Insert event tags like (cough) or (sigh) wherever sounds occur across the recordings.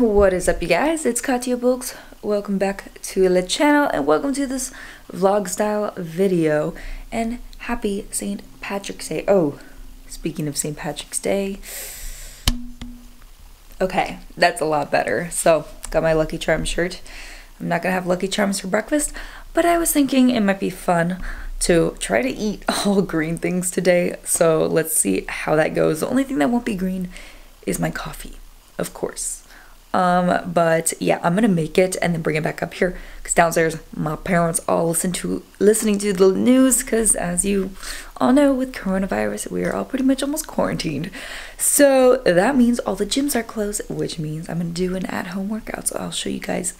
What is up you guys? It's Katia Bulks. Welcome back to the channel and welcome to this vlog style video and happy St. Patrick's Day. Oh, speaking of St. Patrick's Day. Okay, that's a lot better. So, got my Lucky Charms shirt. I'm not gonna have Lucky Charms for breakfast, but I was thinking it might be fun to try to eat (laughs) all green things today. So let's see how that goes. The only thing that won't be green is my coffee, of course. Um, but yeah, I'm gonna make it and then bring it back up here because downstairs my parents all listen to listening to the news because as you all know with coronavirus we are all pretty much almost quarantined. So that means all the gyms are closed, which means I'm gonna do an at-home workout. So I'll show you guys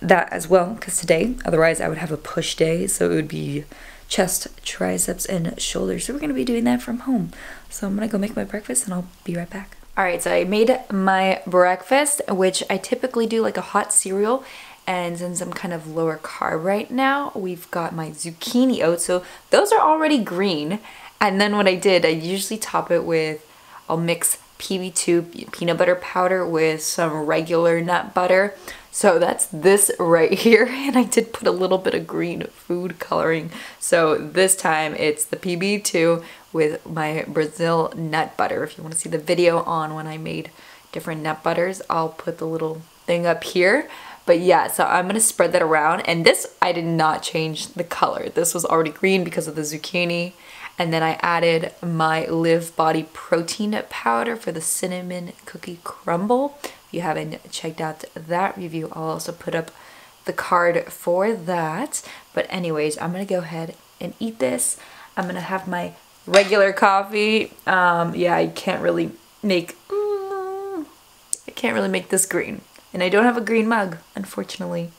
that as well because today otherwise I would have a push day so it would be chest, triceps, and shoulders. So we're gonna be doing that from home. So I'm gonna go make my breakfast and I'll be right back. All right, so I made my breakfast, which I typically do like a hot cereal. And since I'm kind of lower carb right now, we've got my zucchini oats. So those are already green. And then what I did, I usually top it with, I'll mix PB2 peanut butter powder with some regular nut butter. So that's this right here. (laughs) And I did put a little bit of green food coloring. So this time it's the PB2 with my Brazil nut butter. If you want to see the video on when I made different nut butters, I'll put the little thing up here. But yeah, so I'm going to spread that around. And this, I did not change the color. This was already green because of the zucchini. And then I added my LivBody protein powder for the cinnamon cookie crumble. If you haven't checked out that review, I'll also put up the card for that. But anyways, I'm going to go ahead and eat this. I'm going to have my regular coffee. Um, yeah, I can't really make, mm, I can't really make this green. And I don't have a green mug, unfortunately.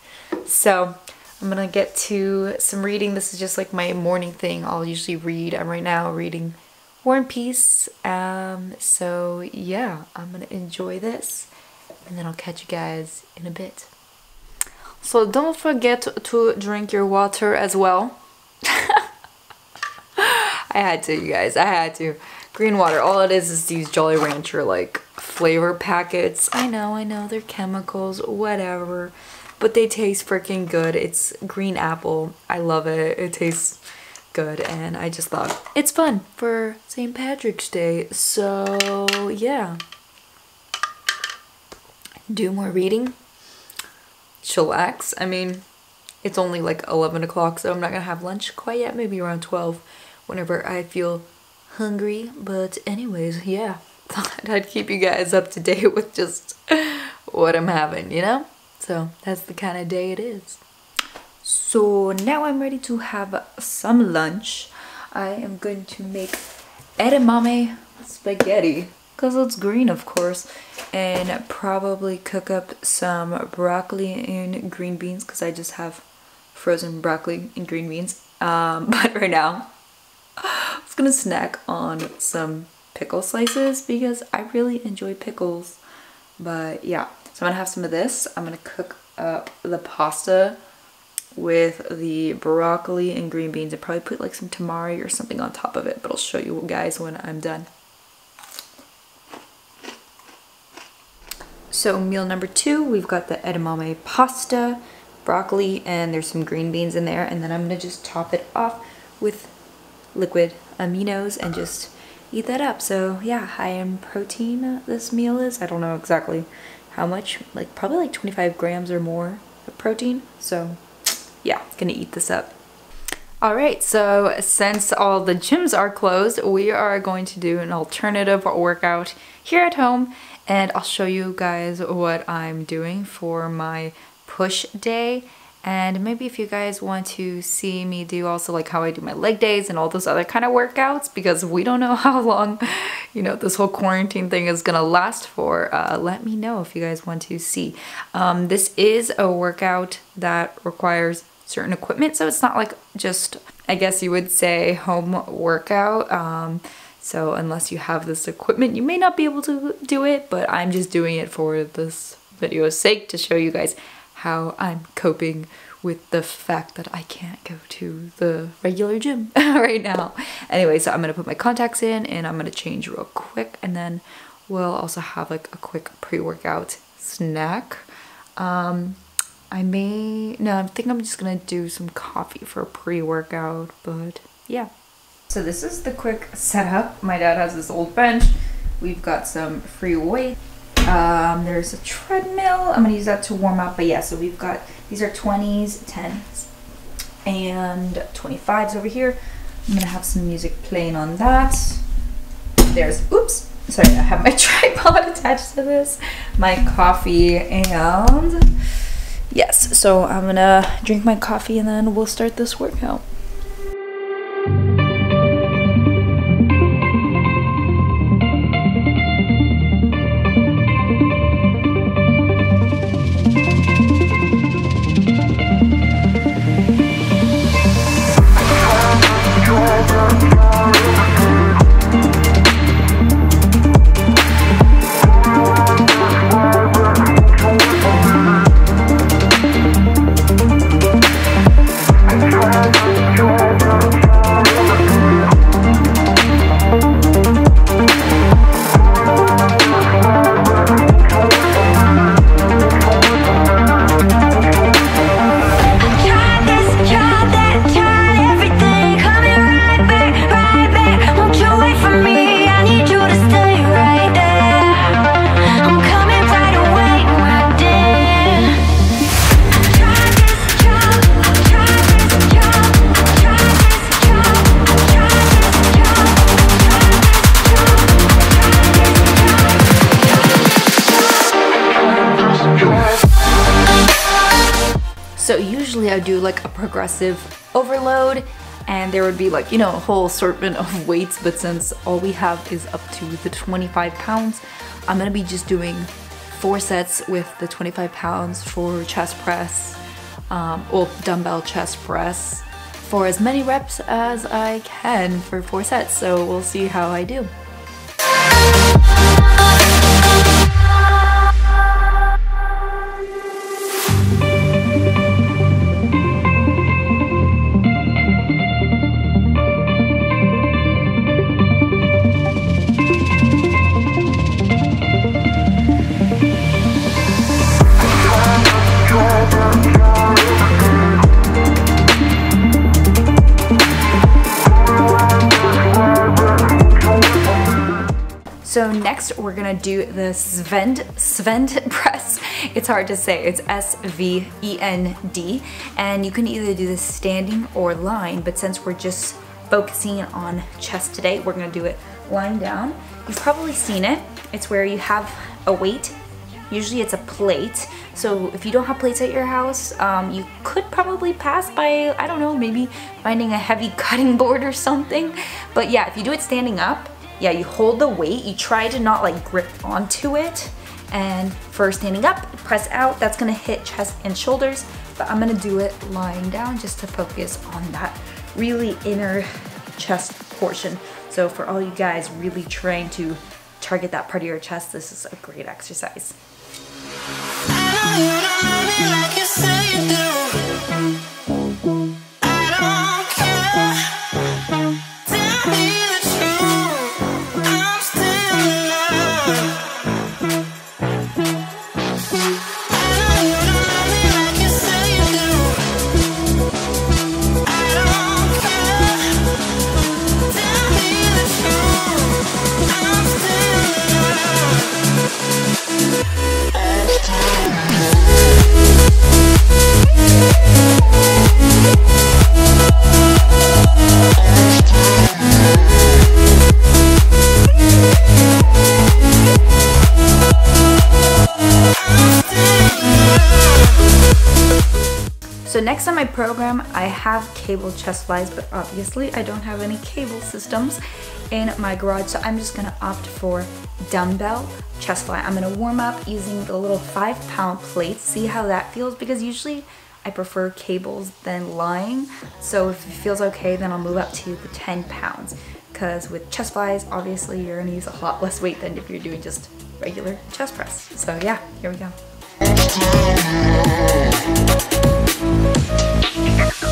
So I'm gonna get to some reading. This is just like my morning thing. I'll usually read. I'm right now reading War and Peace. Um, so yeah, I'm gonna enjoy this and then I'll catch you guys in a bit. So don't forget to drink your water as well. I had to, you guys. I had to. Green water. All it is is these Jolly Rancher, like, flavor packets. I know, I know. They're chemicals, whatever. But they taste freaking good. It's green apple. I love it. It tastes good. And I just thought it's fun for St. Patrick's Day. So, yeah. Do more reading. Chillax. I mean, it's only like 11 o'clock, so I'm not gonna have lunch quite yet. Maybe around 12 whenever I feel hungry. But anyways, yeah, (laughs) thought I'd keep you guys up to date with just what I'm having, you know? So that's the kind of day it is. So now I'm ready to have some lunch. I am going to make edamame spaghetti because it's green of course and probably cook up some broccoli and green beans because I just have frozen broccoli and green beans um, (laughs) but right now (laughs) I was gonna snack on some pickle slices because I really enjoy pickles. But yeah, so I'm gonna have some of this. I'm gonna cook up the pasta with the broccoli and green beans and probably put like some tamari or something on top of it, but I'll show you guys when I'm done. So meal number two, we've got the edamame pasta, broccoli, and there's some green beans in there. And then I'm gonna just top it off with liquid aminos and just eat that up. So yeah, high in protein uh, this meal is. I don't know exactly how much, like probably like 25 grams or more of protein. So yeah, gonna eat this up. All right, so since all the gyms are closed, we are going to do an alternative workout here at home and I'll show you guys what I'm doing for my push day and maybe if you guys want to see me do also like how I do my leg days and all those other kind of workouts because we don't know (laughs) how long, you know, this whole quarantine thing is gonna last for, uh, let me know if you guys want to see. Um, this is a workout that requires certain equipment, so it's not like just, I guess you would say home workout. Um, so unless you have this equipment, you may not be able to do it, but I'm just doing it for this video's sake to show you guys how I'm coping with the fact that I can't go to the regular gym (laughs) right now. Anyway, so I'm gonna put my contacts in and I'm gonna change real quick and then we'll also have like a quick pre-workout snack. Um, I may, no, I think I'm just gonna do some coffee for pre-workout, but yeah. So this is the quick setup. My dad has this old bench. We've got some free weight. Um, there's a treadmill. I'm gonna use that to warm up, but yeah, so we've got, these are 20s, 10s, and 25s over here. I'm gonna have some music playing on that. There's, oops, sorry, I have my (laughs) tripod attached to this, my coffee, and yes, so I'm gonna drink my coffee and then we'll start this workout. Like a progressive overload and there would be like, you know, a whole assortment of (laughs) weights, but since all we have is up to the 25 pounds, I'm gonna be just doing four sets with the 25 pounds for chest press, um, or dumbbell chest press for as many reps as I can for four sets. So we'll see how I do. Gonna do the Svend, Svend (laughs) press. It's hard to say, it's S-V-E-N-D. And you can either do this standing or lying, but since we're just focusing on chest today, we're gonna do it lying down. You've probably seen it. It's where you have a weight. Usually it's a plate. So if you don't have plates at your house, um, you could probably pass by, I don't know, maybe finding a heavy (laughs) cutting board or something. But yeah, if you do it standing up, yeah, you hold the weight, you try to not like grip onto it. And for standing up, press out, that's gonna hit chest and shoulders, but I'm gonna do it lying down just to focus on that really inner chest portion. So for all you guys really trying to target that part of your chest, this is a great exercise. My program, I have cable chest flies, but obviously I don't have any cable systems in my garage, so I'm just gonna opt for dumbbell chest fly. I'm gonna warm up using the little five pound plates, see how that feels, because usually I prefer cables than lying. So if it feels okay, then I'll move up to the 10 pounds. Because with chest flies, obviously you're gonna use a lot less weight than if you're doing just regular chest press. So yeah, here we go. So next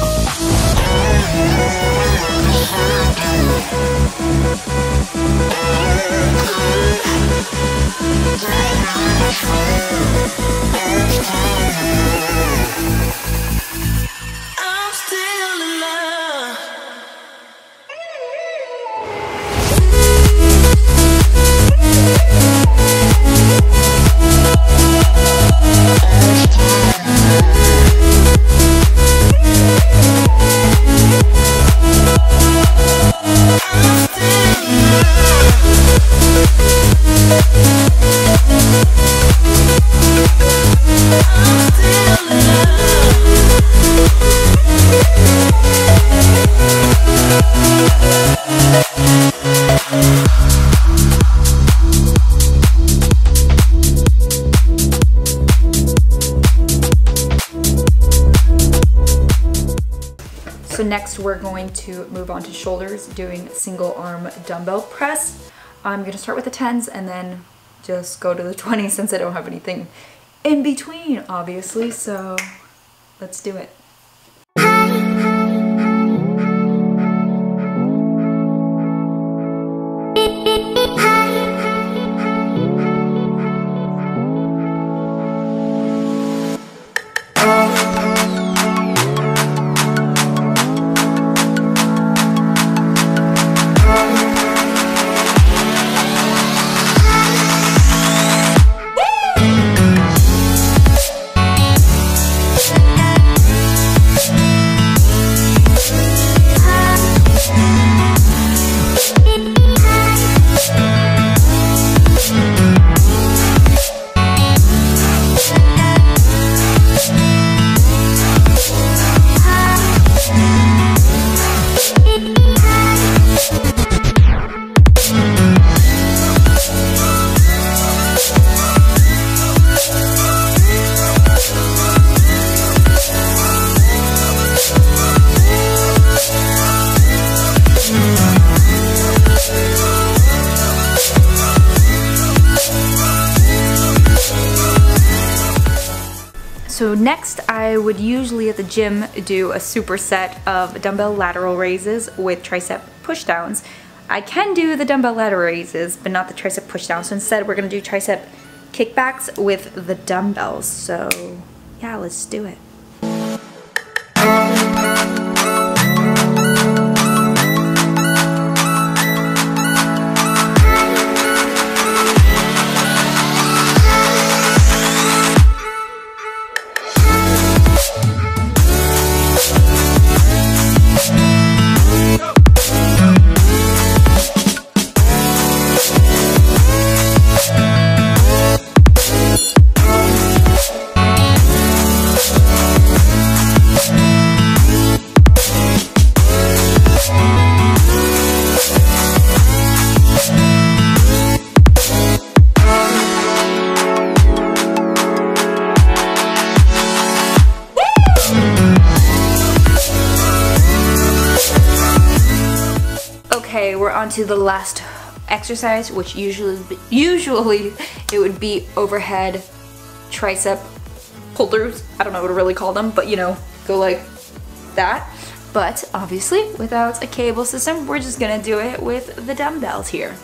we're going to move on to shoulders, doing single arm dumbbell press. I'm gonna start with the 10s and then just go to the 20s (laughs) since I don't have anything in between, obviously, so let's do it. Next I would usually at the gym do a superset of dumbbell lateral raises with tricep pushdowns. I can do the dumbbell lateral raises, but not the tricep pushdowns. So instead we're gonna do tricep kickbacks with the dumbbells. So yeah, let's do it. To the last exercise, which usually usually it would be overhead tricep pull-throughs. I don't know what to really call them, but you know, go like that. But obviously, without a cable system, we're just gonna do it with the dumbbells here.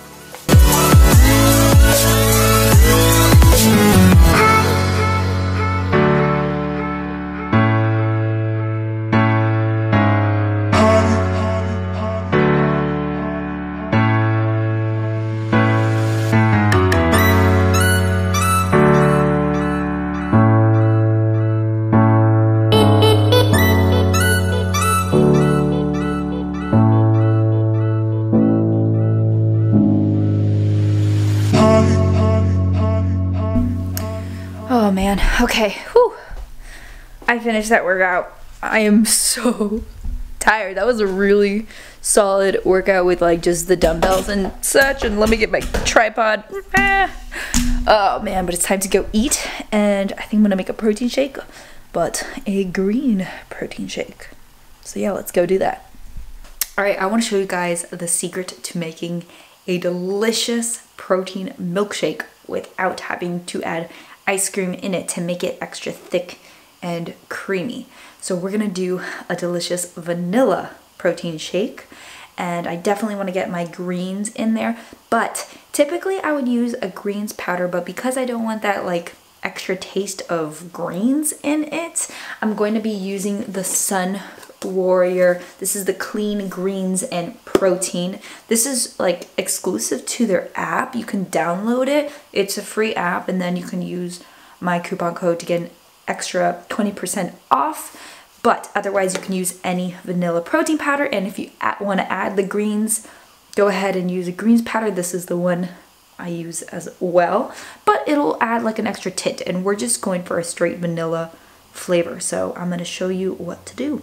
Okay, whew. I finished that workout. I am so (laughs) tired. That was a really solid workout with like just the dumbbells and such. And let me get my tripod. Ah. Oh man, but it's time to go eat. And I think I'm gonna make a protein shake, but a green protein shake. So yeah, let's go do that. All right, I wanna show you guys the secret to making a delicious protein milkshake without having to add ice cream in it to make it extra thick and creamy. So we're gonna do a delicious vanilla protein shake and I definitely wanna get my greens in there, but typically I would use a greens powder, but because I don't want that like extra taste of greens in it, I'm going to be using the Sun Warrior. This is the Clean Greens and Protein. This is like exclusive to their app. You can download it. It's a free app and then you can use my coupon code to get an extra 20% off. But otherwise you can use any vanilla protein powder and if you want to add the greens, go ahead and use a greens powder. This is the one I use as well, but it'll add like an extra tint and we're just going for a straight vanilla flavor. So I'm going to show you what to do.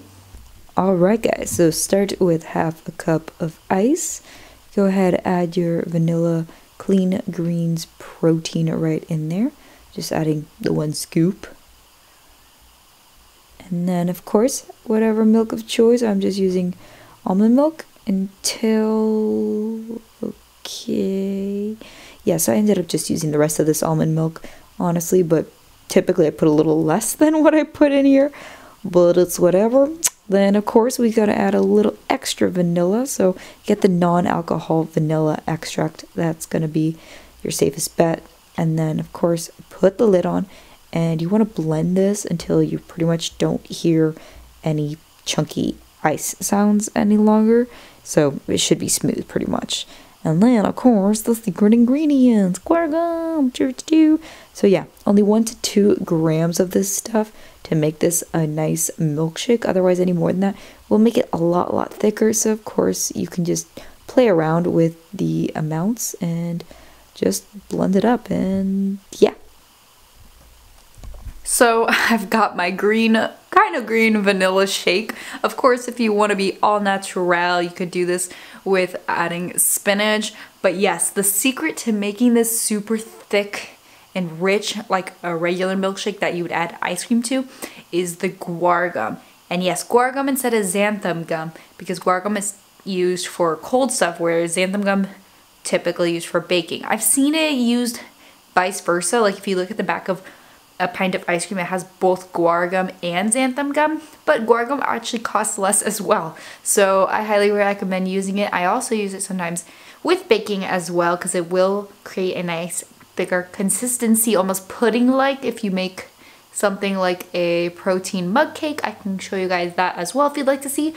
Alright guys, so start with half a cup of ice. Go ahead, add your vanilla clean greens protein right in there. Just adding the one scoop. And then of course, whatever milk of choice, I'm just using almond milk until, okay. Yeah, so I ended up just using the rest of this almond milk, honestly, but typically I put a little less than (laughs) what I put in here, but it's whatever. Then, of course, we got to add a little extra vanilla. So, get the non alcohol vanilla extract. That's going to be your safest bet. And then, of course, put the lid on. And you want to blend this until you pretty much don't hear any chunky ice sounds any longer. So, it should be smooth pretty much. And then, of course, the secret ingredients, guar gum, So yeah, only one to two grams of this stuff to make this a nice milkshake. Otherwise, any more than that will make it a lot, lot thicker. So of course, you can just play around with the amounts and just blend it up. And yeah, so (laughs) I've got my green, kind of green vanilla shake. Of course, if you want to be all natural, you could do this with adding spinach. But yes, the secret to making this super thick and rich, like a regular milkshake that you would add ice cream to, is the guar gum. And yes, guar gum instead of xanthan gum, because guar gum is used for cold stuff, whereas xanthan gum typically used for baking. I've seen it used vice versa, like if you look at the back of a pint of ice cream. It has both guar gum and xanthan gum but guar gum actually costs less as well. So I highly recommend using it. I also use it sometimes with baking as well because it will create a nice thicker consistency almost pudding like if you make something like a protein mug cake I can show you guys that as well if you'd like to see.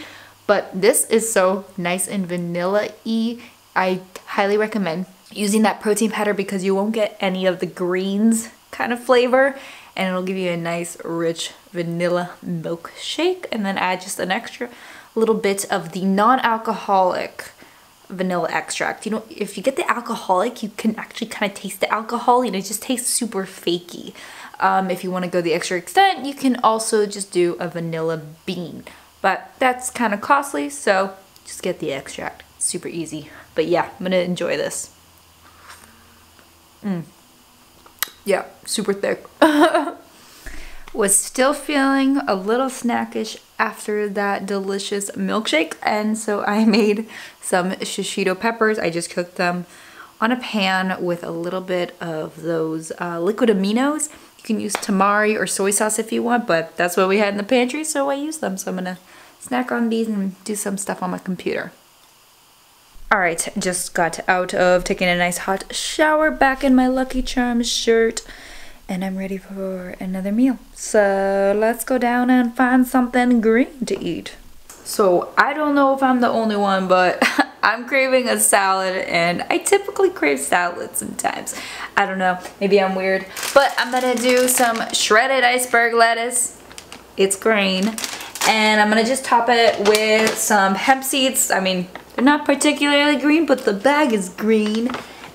But this is so nice and vanilla-y. I highly recommend using that protein powder because you won't get any of the greens kind of flavor and it'll give you a nice rich vanilla milkshake and then add just an extra little bit of the non-alcoholic vanilla extract. You know, if you get the alcoholic, you can actually kind of taste the alcohol and it just tastes super fakey. Um, if you want to go the extra extent, you can also just do a vanilla bean. But that's kind of costly, so just get the extract. Super easy. But yeah, I'm going to enjoy this. Mmm yeah, super thick. (laughs) Was still feeling a little snackish after that delicious milkshake and so I (laughs) made some shishito peppers. I just cooked them on a pan with a little bit of those uh, liquid aminos. You can use tamari or soy sauce if you want, but that's what we had in the pantry, so I used them. So I'm gonna snack on these and do some stuff on my computer. Alright, just got out of taking a nice hot shower back in my Lucky Charms shirt and I'm ready for another meal. So let's go down and find something green to eat. So I don't know if I'm the only one, but (laughs) I'm craving a salad and I typically crave salad sometimes. I don't know, maybe I'm weird, but I'm gonna do some shredded iceberg lettuce. It's green. And I'm gonna just top it with some hemp seeds. I mean, they're not particularly green, but the bag is green.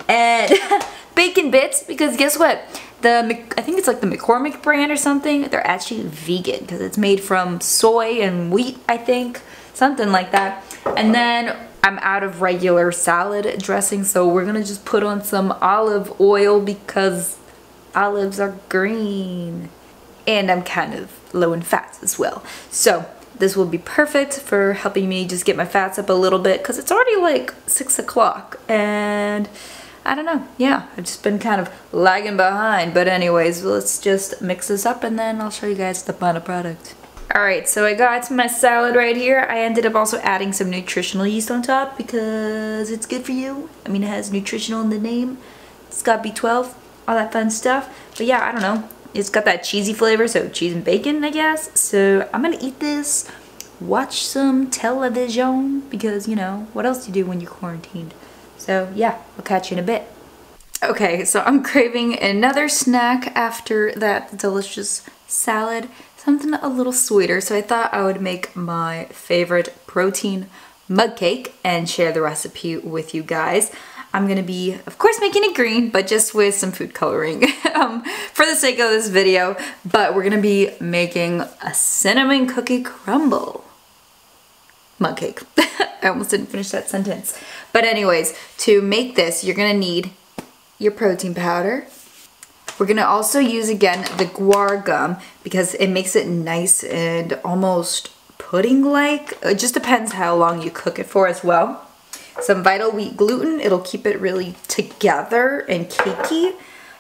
And (laughs) bacon bits, because guess what? The I think it's like the McCormick brand or something. They're actually vegan because it's made from soy and wheat, I think. Something like that. And then I'm out of regular salad dressing, so we're gonna just put on some olive oil because olives are green. And I'm kind of low in fats as well. So this will be perfect for helping me just get my fats up a little bit because it's already like 6 o'clock and I don't know. Yeah, I've just been kind of lagging behind. But anyways, let's just mix this up and then I'll show you guys the final product. Alright, so I got my salad right here. I ended up also adding some nutritional yeast on top because it's good for you. I mean, it has nutritional in the name. It's got B12, all that fun stuff. But yeah, I don't know It's got that cheesy flavor, so cheese and bacon, I guess. So I'm gonna eat this, watch some television, because, you know, what else do you do when you're quarantined? So yeah, I'll catch you in a bit. Okay, so I'm (laughs) craving another snack after that delicious salad. Something a little sweeter, so I thought I would make my favorite protein mug cake and share the recipe with you guys. I'm gonna be, of course, making it green, but just with some food coloring (laughs) um, for the sake of this video. But we're gonna be making a cinnamon cookie crumble mug cake. (laughs) I almost didn't finish that sentence. But anyways, to make this, you're gonna need your protein powder. We're gonna also use again the guar gum because it makes it nice and almost pudding-like. It just depends how long you cook it for as well. Some vital wheat gluten, it'll keep it really together and cakey.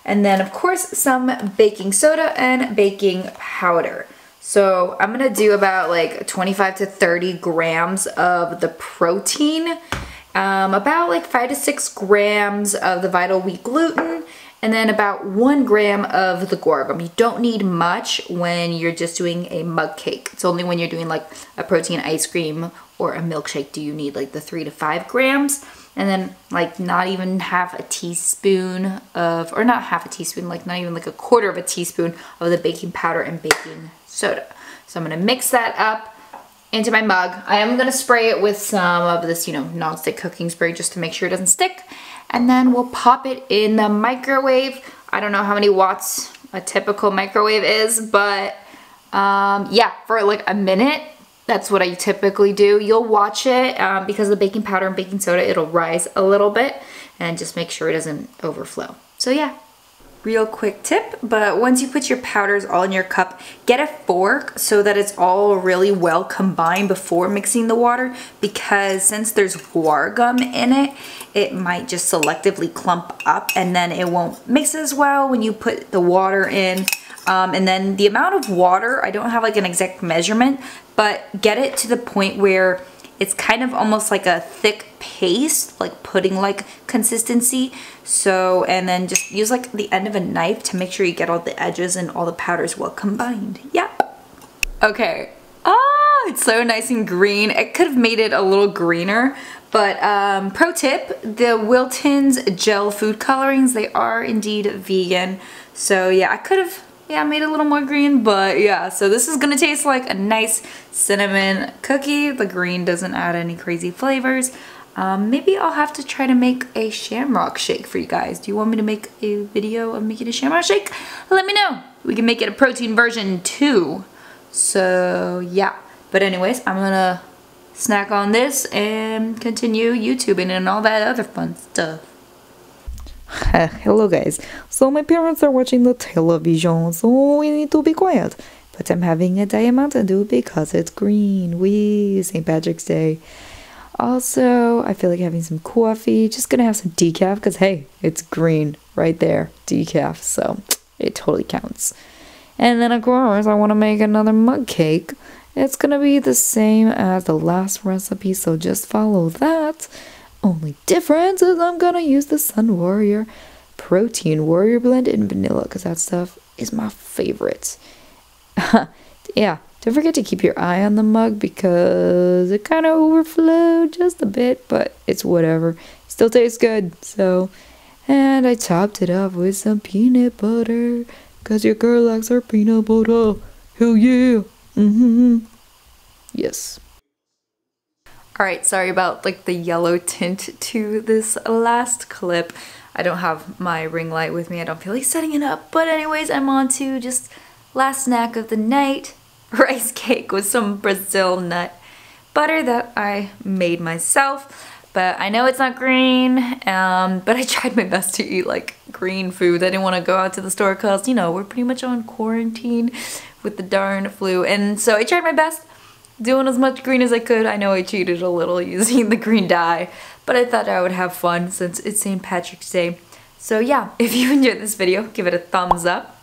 And then of course some baking soda and baking powder. So I'm gonna do about like 25 to 30 grams of the protein, um, about like five to six grams of the vital wheat gluten, and then about one gram of the guar gum. You don't need much when you're just doing a mug cake. It's only when you're doing like a protein ice cream or a milkshake do you need like the three to five grams. And then like not even half a teaspoon of, or not half a teaspoon, like not even like a quarter of a teaspoon of the baking powder and baking soda. So I'm gonna mix that up into my mug. I am gonna spray it with some of this, you know, non-stick cooking spray just to make sure it doesn't stick and then we'll pop it in the microwave. I don't know how many watts a typical microwave is, but um, yeah, for like a minute, that's what I typically do. You'll watch it um, because the baking powder and baking soda, it'll rise a little bit and just make sure it doesn't overflow. So yeah, real quick tip, but once you put your powders all in your cup, get a fork so that it's all really well combined before mixing the water because since there's guar gum in it, it might just selectively clump up and then it won't mix as well when you put the water in. Um, and then the amount of water, I don't have like an exact measurement, but get it to the point where it's kind of almost like a thick paste, like pudding-like consistency. So, and then just use like the end of a knife to make sure you get all the edges and all the powders well combined. Yeah. Okay. Ah, it's so nice and green. It could have made it a little greener, but um, pro tip, the Wilton's gel food colorings, they are indeed vegan. So yeah, I could have yeah, made it a little more green, but yeah, so this is gonna taste like a nice cinnamon cookie. The green doesn't add any crazy flavors. Um, maybe I'll have to try to make a shamrock shake for you guys. Do you want me to make a video of making a shamrock shake? Let me know. We can make it a protein version too. So yeah, but anyways, I'm gonna snack on this and continue YouTubing and all that other fun stuff. (laughs) Hello guys. So my parents are watching the television, so we need to be quiet. But I'm having a Diet Mountain Dew because it's green. Wee, St. Patrick's Day. Also, I feel like having some coffee. Just gonna have some decaf because hey, it's green right there, decaf. So it totally counts. And then of course, I want to make another mug cake. It's gonna be the same as the last recipe, so just follow that. Only difference is I'm gonna use the Sun Warrior Protein Warrior Blend in vanilla because that stuff is my favorite. (laughs) yeah, don't forget to keep your eye on the mug because it kind of overflowed just a bit, but it's whatever. Still tastes good, so. And I topped it off with some peanut butter because your girl likes her peanut butter. Hell yeah. Mm-hmm. Yes. Alright, sorry about like the yellow tint to this last clip. I don't have my ring light with me. I don't feel like setting it up. But anyways, I'm on to just last snack of the night. (laughs) Rice cake with some Brazil nut butter that I made myself. But I know it's not green, um, but I (laughs) tried my best to eat like green food. I didn't want to go out to the store because, you know, we're pretty much on quarantine with the darn flu. And so I tried my best doing as much green as I could. I know I cheated a little (laughs) using the green dye, but I thought I would have fun since it's St. Patrick's Day. So yeah, (laughs) if you enjoyed this video, give it a thumbs up.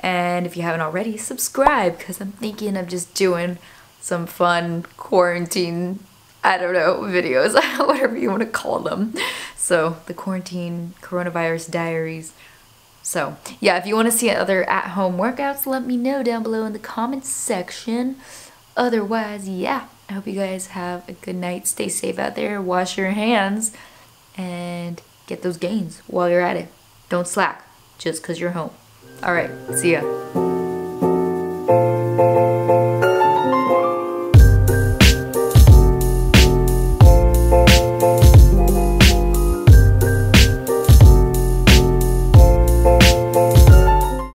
And if you haven't already, subscribe because I'm thinking of just doing some fun quarantine, I don't know, (laughs) videos, whatever you want to call them. So the quarantine coronavirus diaries. So, yeah, if you want to see other at home workouts, let me know down below in the comments section. Otherwise, yeah, I hope you guys have a good night. Stay safe out there, wash your hands, and get those gains while you're at it. Don't slack just because you're home. All right, see ya.